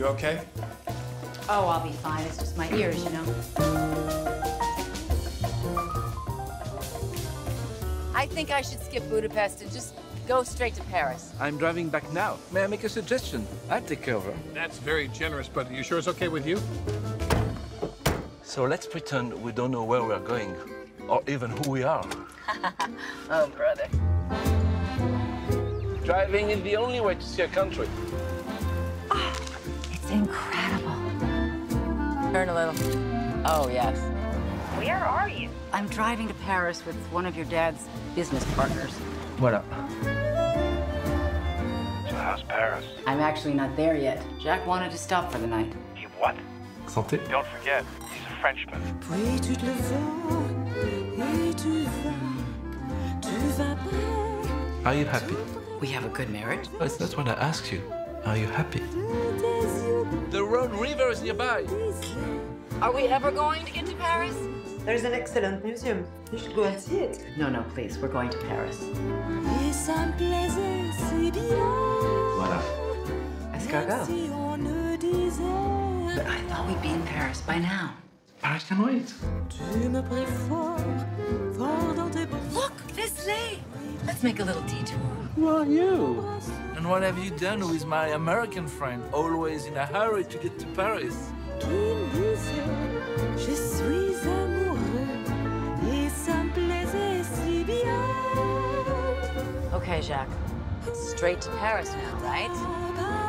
You okay? Oh, I'll be fine. It's just my ears, you know. I think I should skip Budapest and just go straight to Paris. I'm driving back now. May I make a suggestion? I'll take care of her. That's very generous, but are you sure it's okay with you? So let's pretend we don't know where we're going, or even who we are. Oh, brother. Driving is the only way to see a country. Ah, It's incredible. Turn a little. Oh, yes. Where are you? I'm driving to Paris with one of your dad's business partners. Voilà. So how's Paris? I'm actually not there yet. Jacques wanted to stop for the night. He what? Santé. Don't forget, he's a Frenchman. Puis tu te vois et tu vas, tu vas près Are you happy? We have a good marriage. That's, that's what I asked you. Are you happy? Tes yeux The Rhone River is nearby. Are we ever going to get to Paris? There's an excellent museum. You should go and see it. No, no, please. We're going to Paris. et ça me plaisait si. Voilà. Escargot. Si on ne disait But I thought we'd be in Paris by now. Paris can wait. Let's make a little detour. Who are you? And what have you done with my American friend, always in a hurry to get to Paris? qui me disait Je suis amoureux et ça me plaisait si bien. Okay, Jacques. Straight to Paris now, right?